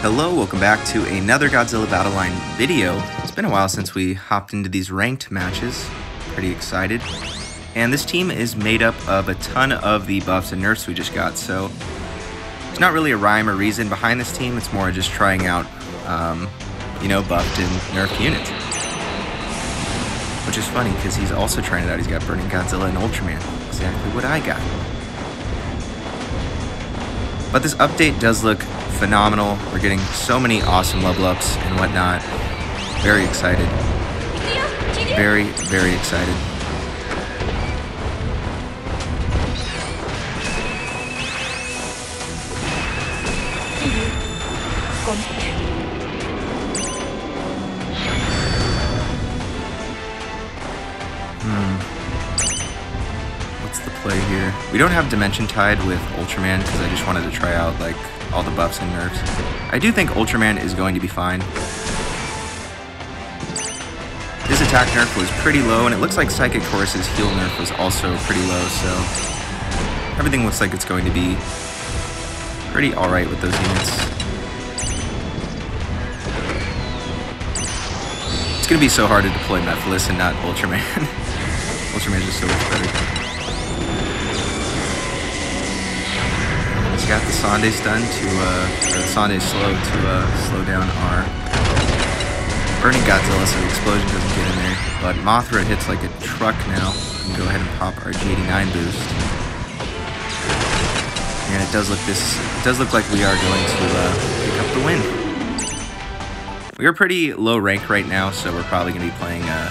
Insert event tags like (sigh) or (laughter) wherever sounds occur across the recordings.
Hello, welcome back to another Godzilla Battle Line video. It's been a while since we hopped into these ranked matches. Pretty excited. And this team is made up of a ton of the buffs and nerfs we just got, so there's not really a rhyme or reason behind this team. It's more just trying out, um, you know, buffed and nerfed units. Which is funny, because he's also trying it out. He's got Burning Godzilla and Ultraman. Exactly what I got. But this update does look phenomenal. We're getting so many awesome level ups and whatnot. Very excited. Very, very excited. Play here? We don't have Dimension Tide with Ultraman because I just wanted to try out like all the buffs and nerfs. I do think Ultraman is going to be fine. His attack nerf was pretty low, and it looks like Psychic Chorus's heal nerf was also pretty low, so everything looks like it's going to be pretty alright with those units. It's going to be so hard to deploy Mefilas and not Ultraman. (laughs) Ultraman is just so much better. He's got the Sunday stun to, uh, or the slow to, uh, slow down our Burning Godzilla so the explosion doesn't get in there. But Mothra hits like a truck now. We can go ahead and pop our G89 boost. And it does look this it does look like we are going to uh, pick up the win. We are pretty low rank right now, so we're probably going to be playing a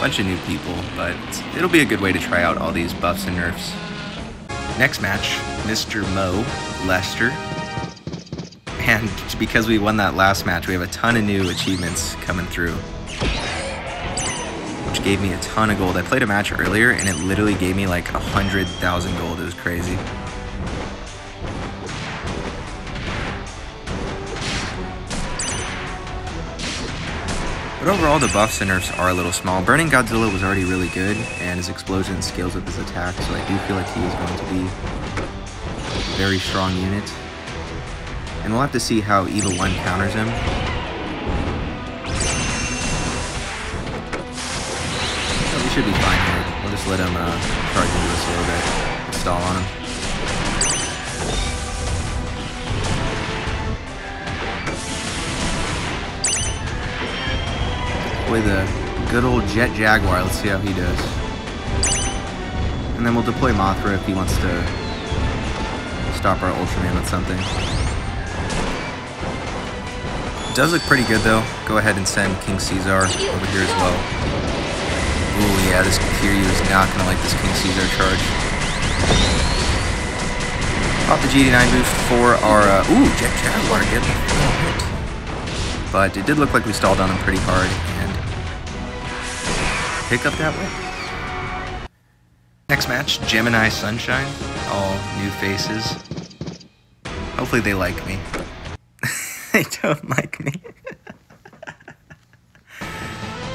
bunch of new people, but it'll be a good way to try out all these buffs and nerfs. Next match, Mr. Mo, Lester. And because we won that last match, we have a ton of new achievements coming through. Which gave me a ton of gold. I played a match earlier and it literally gave me like a hundred thousand gold. It was crazy. But overall, the buffs and nerfs are a little small. Burning Godzilla was already really good, and his explosion scales with his attack, so I do feel like he is going to be very strong unit. And we'll have to see how EVA 1 counters him. We should be fine here. We'll just let him uh, charge into us a little bit. Stall on him. Deploy the good old Jet Jaguar. Let's see how he does. And then we'll deploy Mothra if he wants to stop our Ultraman with something. does look pretty good though. Go ahead and send King Caesar over here as well. Ooh, yeah, this Kiryu is not going to like this King Caesar charge. Pop the GD9 boost for our, uh, ooh, Jet Jaguar a hit. But it did look like we stalled on him pretty hard and pick up that win. Next match, Gemini Sunshine. All new faces. Hopefully they like me. (laughs) they don't like me. uh,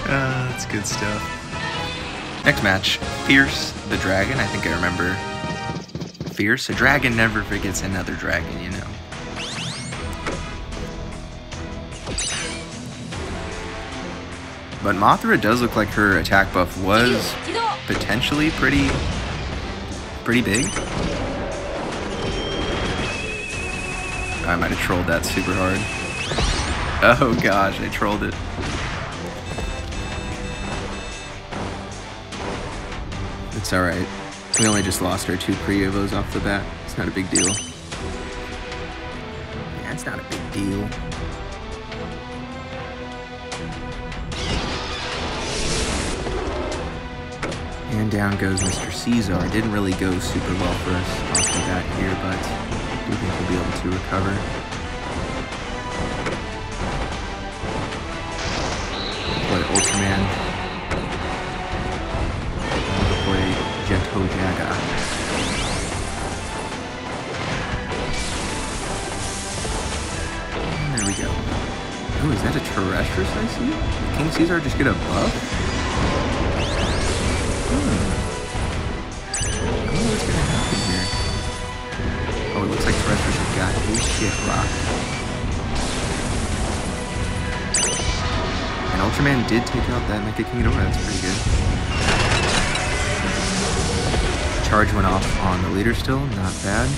(laughs) that's good stuff. Next match, Fierce the Dragon. I think I remember Fierce. A dragon never forgets another dragon, you know. But Mothra does look like her attack buff was potentially pretty, pretty big. I might have trolled that super hard. Oh gosh, I trolled it. It's alright. We only just lost our two pre-evos off the bat. It's not a big deal. Yeah, it's not a big deal. Down goes Mr. Caesar. Didn't really go super well for us off the bat here, but I do think we'll be able to recover. Play Ultraman. Play Jeto Jaga. There we go. Oh, is that a Terrestrius I see? Did King Caesar just get a buff? got rock. And Ultraman did take out that Mecha King Ghidorah, that's pretty good. Charge went off on the leader still, not bad.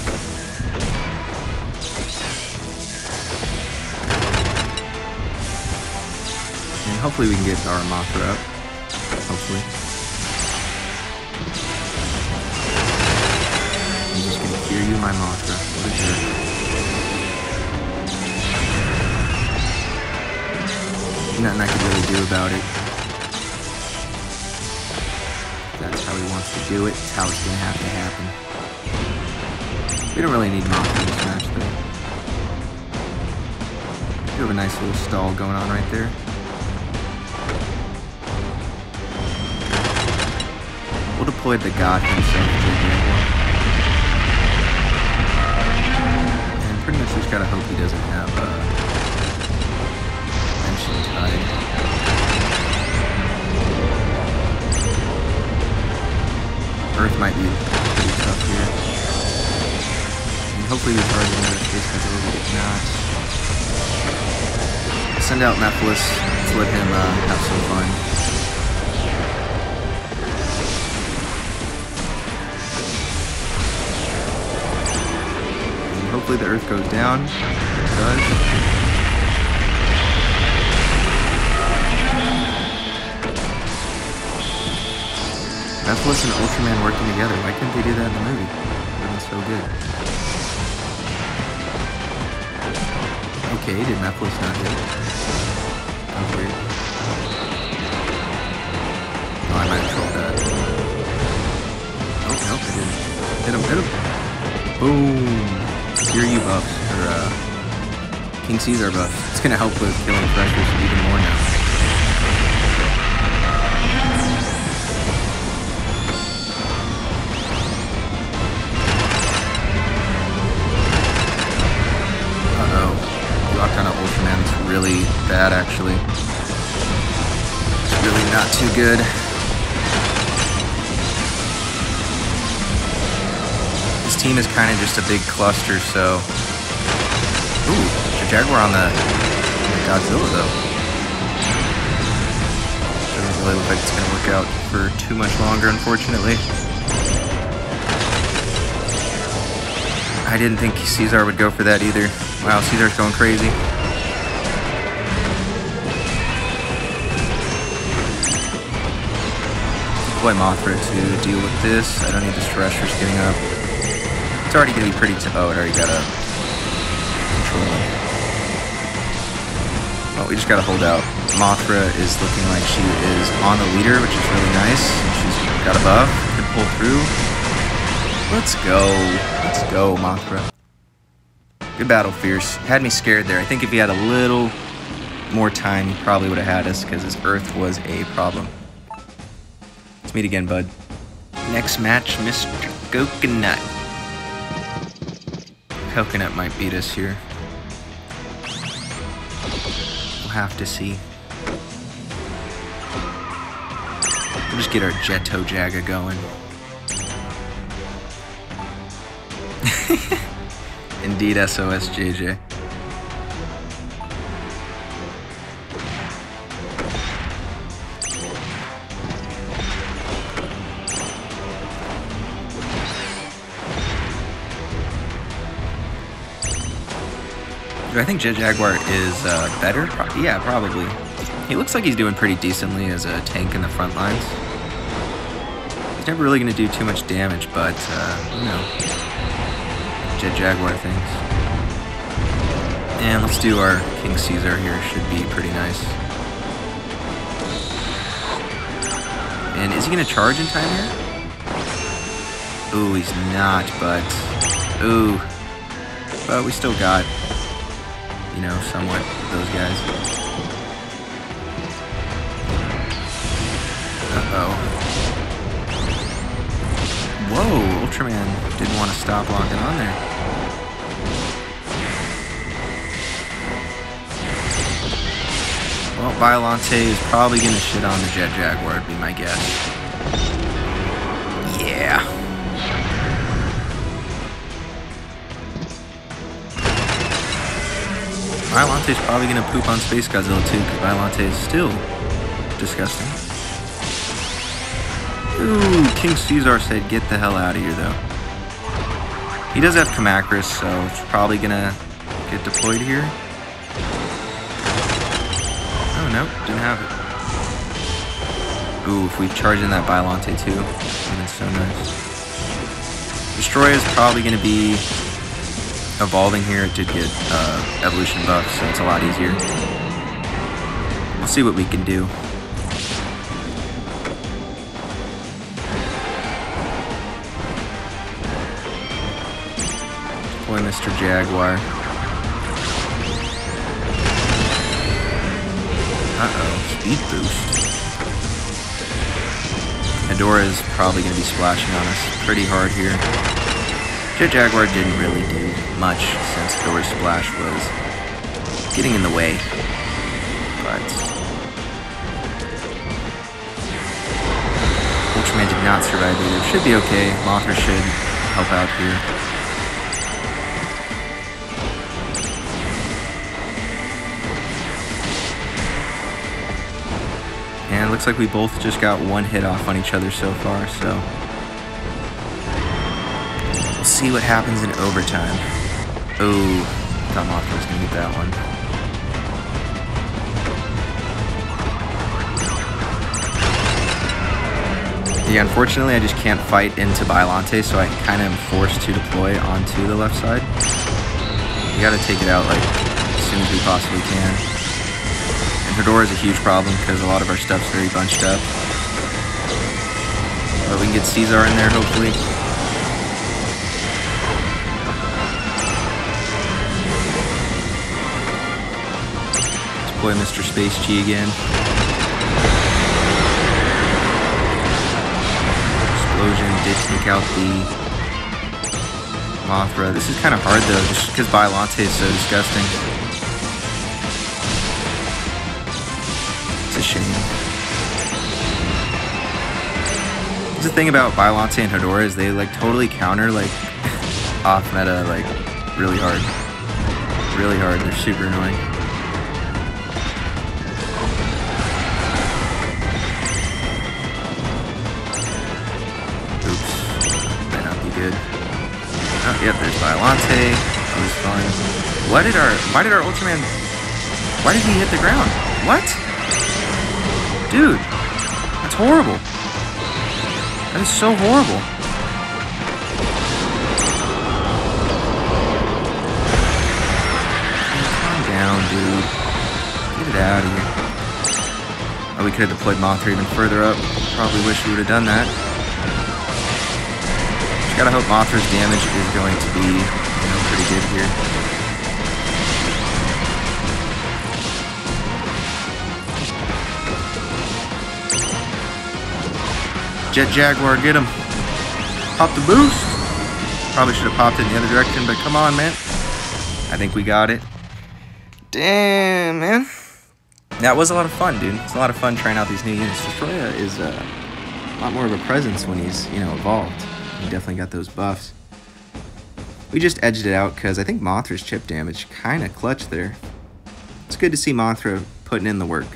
And hopefully we can get our Mothra up. Hopefully. I'm just gonna hear you, my Mothra. What a jerk. Nothing I could really do about it. That's how he wants to do it. It's how it's gonna have to happen. We don't really need Mothra in this match, though. We have a nice little stall going on right there. We'll deploy the god himself, to And pretty much just gotta hope he doesn't have uh, Earth might be pretty tough here. And hopefully we charge another space because we did not. Send out Mefilas. Let's let him uh, have some fun. Hopefully the Earth goes down. It does. Mefilas and Ultraman working together. Why couldn't they do that in the movie? That was so good. Okay, did Mefilas not hit? That weird. Oh, I might have that. Oh, nope, I didn't. Hit him, hit him. Boom. Here you buffs. Or, uh, King Caesar buff. It's gonna help with killing pressures even more now. Bad, actually. It's really not too good. This team is kind of just a big cluster, so... Ooh, the Jaguar on the, Godzilla, though. Doesn't really look like it's going to work out for too much longer, unfortunately. I didn't think Caesar would go for that either. Wow, Caesar's going crazy. Deploy Mothra to deal with this. I don't need the Threshers getting up. It's already going to be pretty Oh, it already got up. Control. Well, we just got to hold out. Mothra is looking like she is on the leader, which is really nice. She's got a buff. Can pull through. Let's go. Let's go, Mothra. Good battle, Fierce. Had me scared there. I think if he had a little more time, he probably would have had us because his Earth was a problem. Meet again, bud. Next match, Mr. Coconut. Coconut might beat us here. We'll have to see. We'll just get our Jetto Jaga going. (laughs) Indeed, SOS JJ. I think Jet Jaguar is uh, better? Pro yeah, probably. He looks like he's doing pretty decently as a tank in the front lines. He's never really going to do too much damage, but, uh, you know, Jet Jaguar things. And let's do our King Caesar here. Should be pretty nice. And is he going to charge in time here? Ooh, he's not, but... Ooh. But we still got, you know, somewhat those guys. Uh-oh. Whoa, Ultraman didn't want to stop locking on there. Well, Biollante is probably going to shit on the Jet Jaguar, would be my guess. Yeah. Biollante's probably to poop on Space Godzilla too, because Biollante is still disgusting. Ooh, King Caesar said get the hell out of here, though. He does have Kamacuras, so it's probably gonna get deployed here. Oh, no, didn't have it. Ooh, if we charge in that Biollante too, that's so nice. Destroy is probably to be evolving here. It did get uh, evolution buff, so it's a lot easier. We'll see what we can do. Boy, Mr. Jaguar. Uh-oh, speed boost. Hedorah is probably going to be splashing on us pretty hard here. Jaguar didn't really do much since Hedorah's splash was getting in the way. But Ultraman did not survive either. Should be okay. Mothra should help out here. And it looks like we both just got one hit off on each other so far, so... See what happens in overtime. Oh, thought Mothra was gonna get that one. Yeah, unfortunately I just can't fight into Biollante, so I kind of am forced to deploy onto the left side. You gotta take it out like as soon as we possibly can. And Hedorah is a huge problem because a lot of our stuff's very bunched up. But we can get Caesar in there, hopefully. Deploy Mr. Space G again. Explosion did take out the Mothra. This is kind of hard though, just because Biollante is so disgusting. It's a shame. The thing about Biollante and Hedorah is they like totally counter like (laughs) off meta like really hard. Really hard. They're super annoying. Good. Oh, yep, there's Biollante. That was fun. Why did our why did our Ultraman why did he hit the ground? What? Dude, that's horrible. That is so horrible. Calm down, dude. Get it out of here. Oh, we could have deployed Mothra even further up. Probably wish we would have done that. Gotta hope Mothra's damage is going to be, you know, pretty good here. Jet Jaguar, get him. Pop the boost. Probably should have popped it in the other direction, but come on, man. I think we got it. Damn, man. That was a lot of fun, dude. It's a lot of fun trying out these new units. Destoroyah is uh, a lot more of a presence when he's, you know, evolved. Definitely got those buffs. We just edged it out because I think Mothra's chip damage kind of clutched there. It's good to see Mothra putting in the work.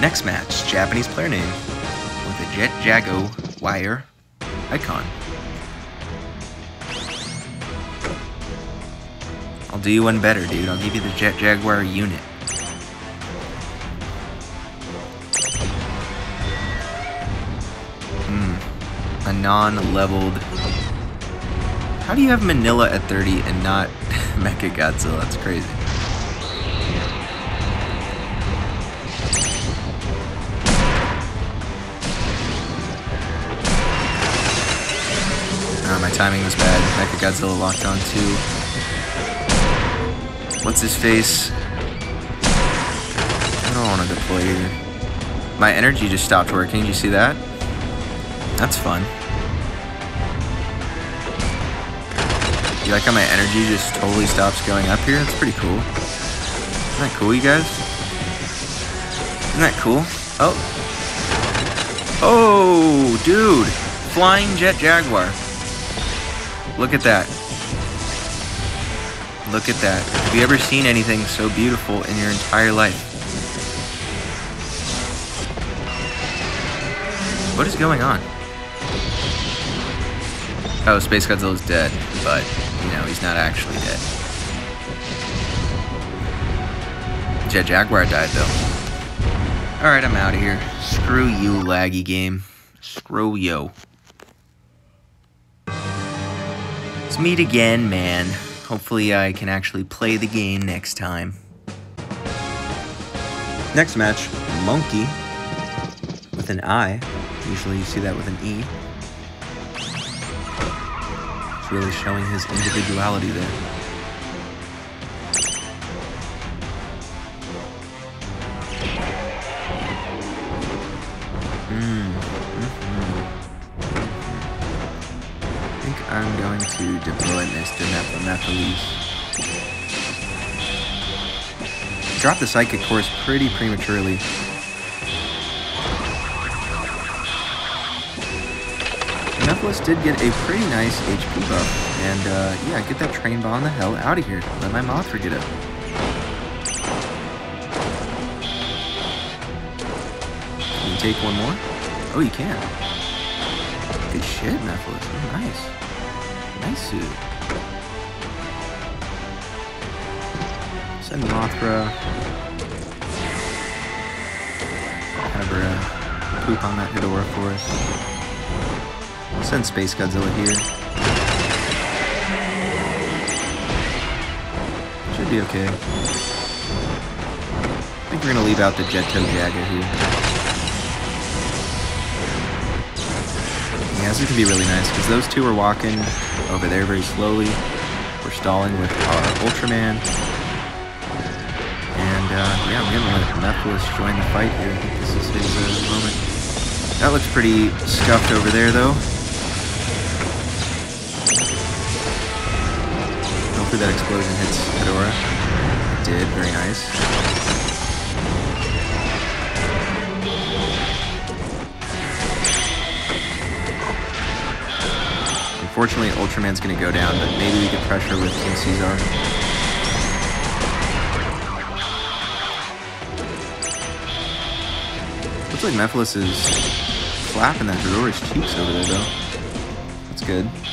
Next match, Japanese player name, with a Jet Jago wire icon. I'll do you one better, dude. I'll give you the Jet Jaguar unit. A non-leveled... How do you have Manila at 30 and not (laughs) Mecha Godzilla? That's crazy. Ah, my timing was bad. Mecha Godzilla locked on too. What's his face? I don't want to deploy either. My energy just stopped working. Did you see that? That's fun. You like how my energy just totally stops going up here? That's pretty cool. Isn't that cool, you guys? Isn't that cool? Oh. Oh, dude. Flying Jet Jaguar. Look at that. Look at that. Have you ever seen anything so beautiful in your entire life? What is going on? Oh, Space Godzilla's dead, but, you know, he's not actually dead. Jet Jaguar died, though. Alright, I'm out of here. Screw you, laggy game. Screw you. Let's meet again, man. Hopefully I can actually play the game next time. Next match, Monkey with an I. Usually you see that with an E. Really showing his individuality there. Mm. Mm-hmm. I think I'm going to deploy Mr. Mefilas. Dropped the Psychic Chorus pretty prematurely. Mefilas did get a pretty nice HP buff. And uh, yeah, get that train bomb the hell out of here. Let my Mothra get it. Can you take one more? Oh, you can. Good shit, Mefilas. Oh, nice. Nice suit. Send Mothra. Have her uh, poop on that Hedorah for us. Send Space Godzilla here. Should be okay. I think we're gonna leave out the Jetto Jaga here. Yeah, this is gonna be really nice because those two are walking over there very slowly. We're stalling with our Ultraman. And uh, yeah, I'm gonna let Mefilas join the fight here. I think this is his uh, moment. That looks pretty scuffed over there though. Hopefully that explosion hits Hedorah. It did, very nice. Unfortunately, Ultraman's to go down, but maybe we get pressure with King Caesar. Looks like Mefilas is flapping that Hedorah's cheeks over there, though. That's good.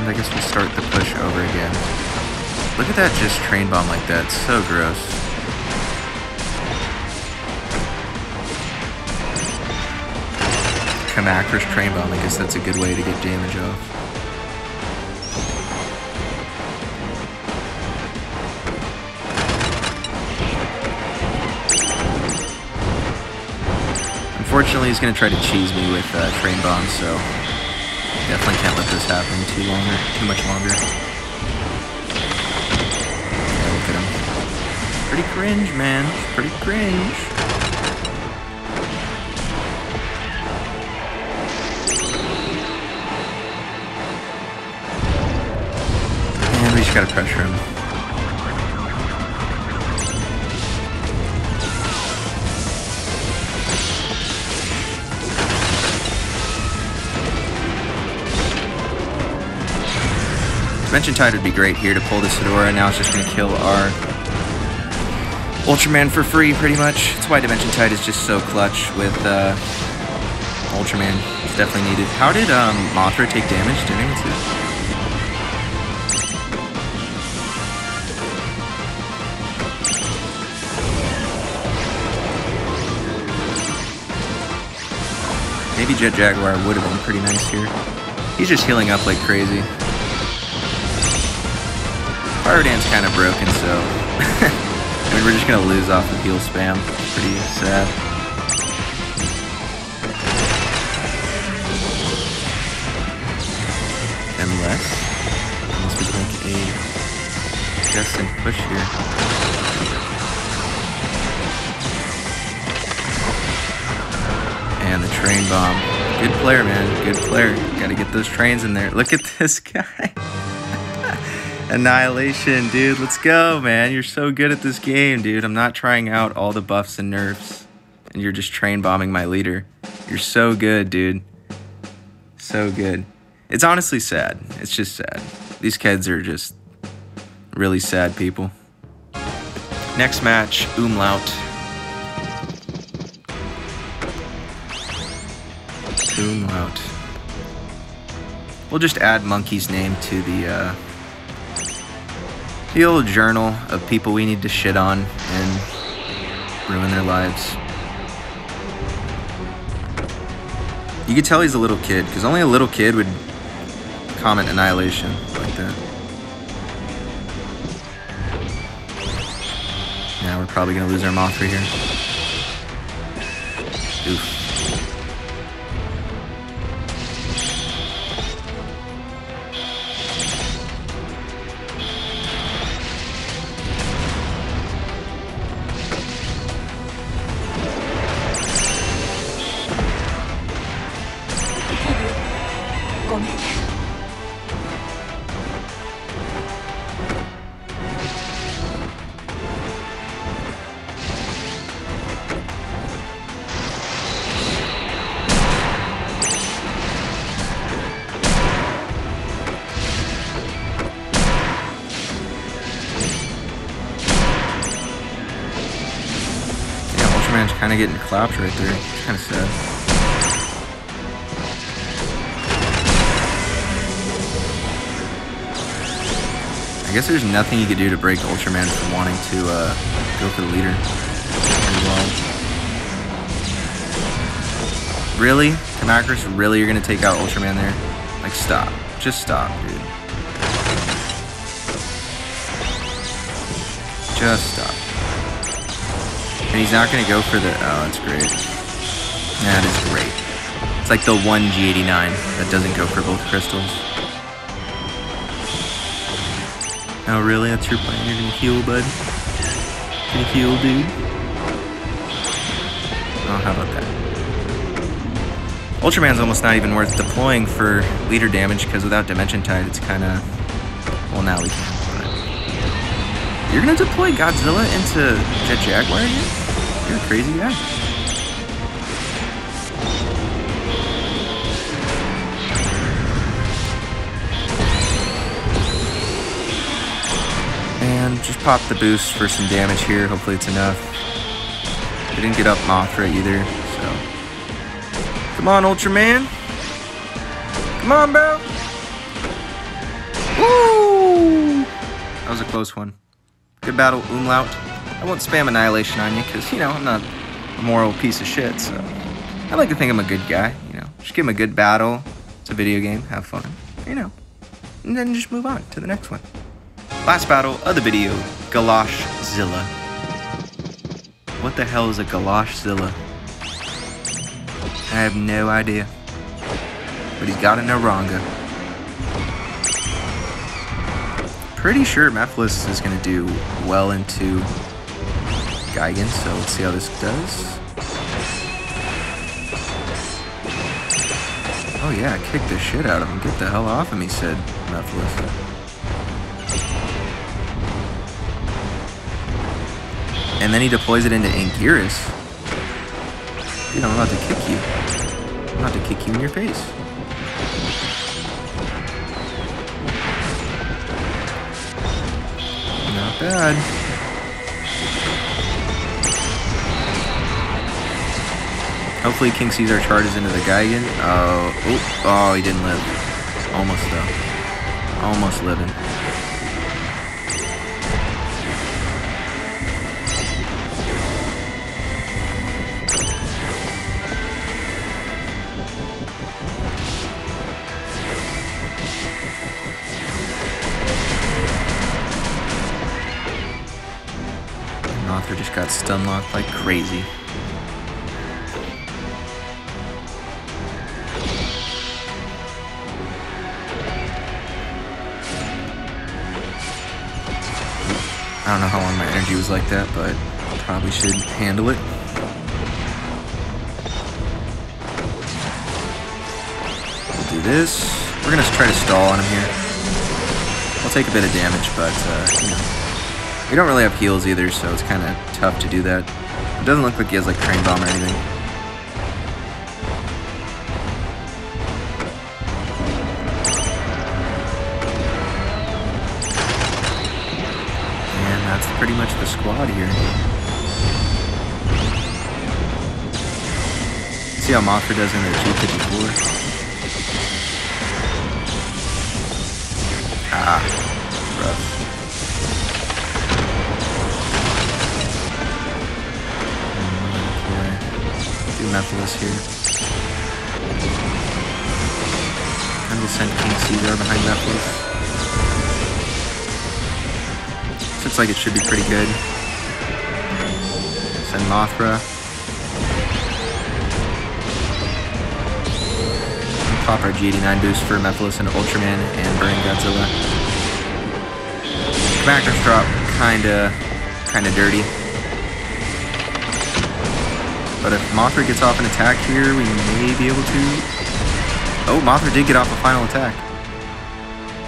And I guess we'll start the push over again. Look at that just train bomb like that. So gross. Kamacuras train bomb. I guess that's a good way to get damage off. Unfortunately, he's going to try to cheese me with uh, train bombs, so definitely can't let this happen too longer, too much longer. Look at him. pretty cringe, man. Pretty cringe. And we just gotta pressure him. Dimension Tide would be great here to pull this Hedorah. Now it's just going to kill our Ultraman for free, pretty much. That's why Dimension Tide is just so clutch with uh, Ultraman. It's definitely needed. How did um, Mothra take damage? Did anyone see Maybe Jet Jaguar would have been pretty nice here. He's just healing up like crazy. Fire Dance kind of broken, so (laughs) I mean, we're just gonna lose off of heal spam. Pretty sad. Unless, unless we make a destined push here. And the train bomb. Good player, man. Good player. Gotta get those trains in there. Look at this (laughs) guy. Annihilation, dude. Let's go, man. You're so good at this game, dude. I'm not trying out all the buffs and nerfs. And you're just train bombing my leader. You're so good, dude. So good. It's honestly sad. It's just sad. these kids are just really sad people. Next match, Umlaut. Umlaut. We'll just add Monkey's name to the uh, the old journal of people we need to shit on and ruin their lives. You could tell he's a little kid, because only a little kid would comment Annihilation like that. Yeah, we're probably going to lose our Mothra here. Oof. Clapped right there. Kind of sad. I guess there's nothing you could do to break Ultraman from wanting to uh, go for the leader. Really? Kamacuras, really you're going to take out Ultraman there? Like, stop. Just stop, dude. Just stop. And he's not going to go for the... Oh, that's great. That is great. It's like the one G89 that doesn't go for both crystals. Oh, really? That's your plan? You're going to heal, bud? Gonna heal, dude? Oh, how about that? Ultraman's almost not even worth deploying for leader damage because without Dimension Tide, it's kind of... Well, now we can. You're gonna deploy Godzilla into Jet Jaguar? You're a crazy guy. And just pop the boost for some damage here. Hopefully it's enough. They didn't get up Mothra either, so. Come on, Ultraman. Come on, bro. Woo! That was a close one. Good battle, Umlaut. I won't spam Annihilation on you, because, you know, I'm not a moral piece of shit, so... I like to think I'm a good guy, you know. Just give him a good battle. It's a video game. Have fun. You know. And then just move on to the next one. Last battle of the video, Galoshzilla. What the hell is a Galoshzilla? I have no idea. But he's got a Naranga. Pretty sure Mefilas is going to do well into Gigan, so let's see how this does. Oh yeah, kick the shit out of him. Get the hell off of me, said Mefilas. And then he deploys it into Anguirus. Dude, I'm about to kick you. I'm about to kick you in your face. Bad. Hopefully King Caesar charges into the Gigan. Oh, uh, oh, oh, he didn't live. Almost though. Almost living. Just got stun locked like crazy. I don't know how long my energy was like that, but I probably should handle it. We'll do this. We're gonna try to stall on him here. I'll take a bit of damage, but, uh, you know. We don't really have heals either, so it's kind of tough to do that. It doesn't look like he has like Crane Bomb or anything. And that's pretty much the squad here. See how Mothra does in their 254. Ah, Do Mefilas here. I'm gonna send King Caesar behind Mefilas. Looks like it should be pretty good. Send Mothra. Pop our G89 boost for Mefilas and Ultraman and Burning Godzilla. Macros drop kinda kinda dirty. But if Mothra gets off an attack here, we may be able to... Oh, Mothra did get off a final attack.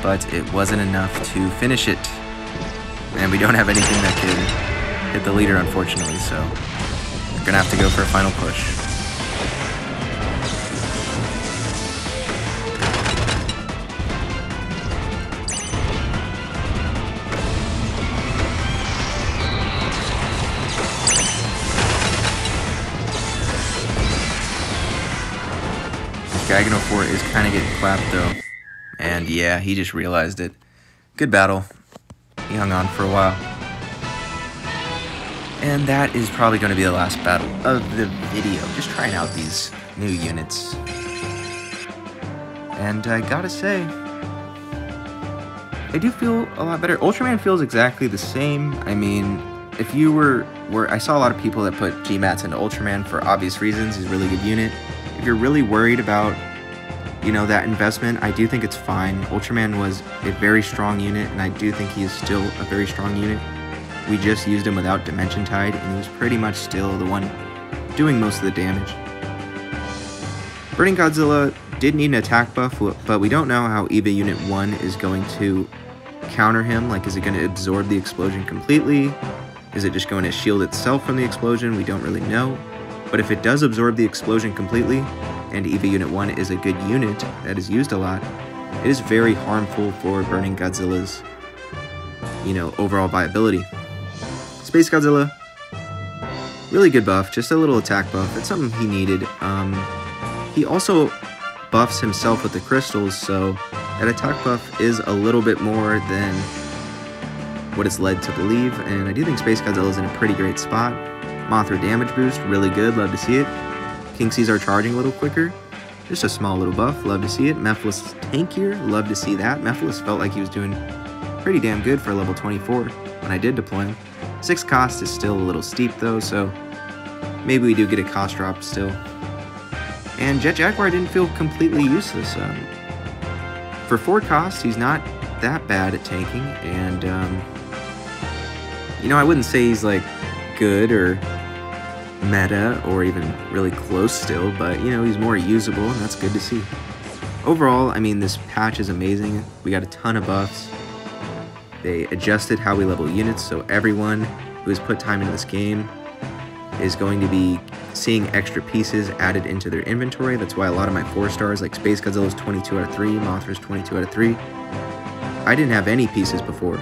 But it wasn't enough to finish it. And we don't have anything that could hit the leader, unfortunately, so we're to have to go for a final push. 4 is kind of getting clapped though. And yeah, he just realized it. Good battle. He hung on for a while. And that is probably going to be the last battle of the video. Just trying out these new units. And I gotta say, I do feel a lot better. Ultraman feels exactly the same. I mean, if you were, were I saw a lot of people that put GMATs into Ultraman for obvious reasons. He's a really good unit. If you're really worried about you know, that investment, I do think it's fine. Ultraman was a very strong unit, and I do think he is still a very strong unit. We just used him without Dimension Tide, and he was pretty much still the one doing most of the damage. Burning Godzilla did need an attack buff, but we don't know how EVA Unit 1 is going to counter him. Like, is it going to absorb the explosion completely? Is it just going to shield itself from the explosion? We don't really know. But if it does absorb the explosion completely, and EVA Unit 1 is a good unit that is used a lot, it is very harmful for Burning Godzilla's, you know, overall viability. Space Godzilla, really good buff, just a little attack buff. It's something he needed. Um, he also buffs himself with the crystals, so that attack buff is a little bit more than what it's led to believe, and I do think Space Godzilla is in a pretty great spot. Mothra damage boost, really good, love to see it. King Caesar charging a little quicker. Just a small little buff, love to see it. Mefilas tankier, love to see that. Mefilas felt like he was doing pretty damn good for level 24 when I did deploy him. 6 cost is still a little steep though, so maybe we do get a cost drop still. And Jet Jaguar didn't feel completely useless. Um, for 4 cost, he's not that bad at tanking, and um, you know, I wouldn't say he's like good or meta or even really close still, but you know, he's more usable and that's good to see. Overall, I mean, this patch is amazing. We got a ton of buffs. They adjusted how we level units, so everyone who has put time into this game is going to be seeing extra pieces added into their inventory. That's why a lot of my 4 stars, like Space Godzilla is 22 out of 3, Mothra's 22 out of 3. I didn't have any pieces before,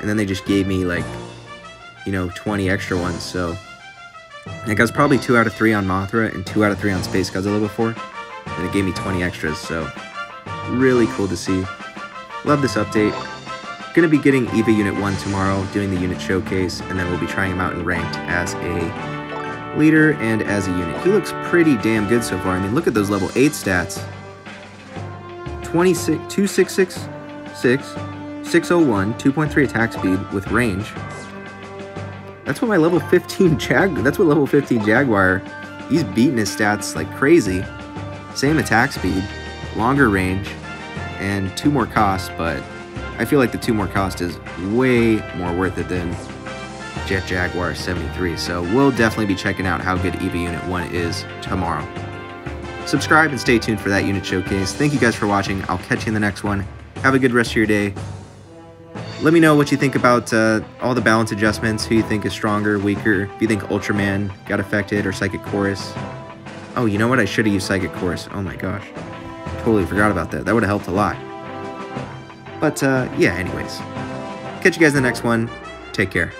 and then they just gave me like, you know, 20 extra ones, so like I was probably 2 out of 3 on Mothra and 2 out of 3 on Space Godzilla before, and it gave me 20 extras, so really cool to see. Love this update. Gonna be getting EVA Unit 1 tomorrow, doing the unit showcase, and then we'll be trying him out in ranked as a leader and as a unit. He looks pretty damn good so far. I mean, look at those level 8 stats. 26, 2666, 601, 2.3 attack speed with range, that's what my level 15 Jag. That's what level 15 Jaguar. He's beating his stats like crazy. Same attack speed, longer range, and two more cost. But I feel like the two more cost is way more worth it than Jet Jaguar 73. So we'll definitely be checking out how good EVA Unit 1 is tomorrow. Subscribe and stay tuned for that unit showcase. Thank you guys for watching. I'll catch you in the next one. Have a good rest of your day. Let me know what you think about uh, all the balance adjustments, who you think is stronger, weaker, if you think Ultraman got affected or Psychic Chorus. Oh, you know what? I should have used Psychic Chorus. Oh my gosh. Totally forgot about that. That would have helped a lot. But uh, yeah, anyways. Catch you guys in the next one. Take care.